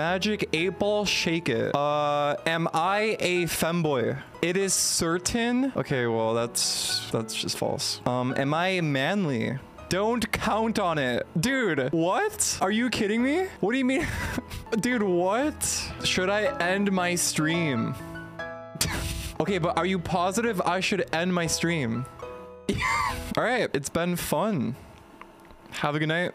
Magic 8 ball shake it. Uh, am I a femboy? It is certain. Okay, well, that's that's just false. Um, am I manly? Don't count on it. Dude, what? Are you kidding me? What do you mean? Dude, what? Should I end my stream? okay, but are you positive I should end my stream? All right, it's been fun. Have a good night.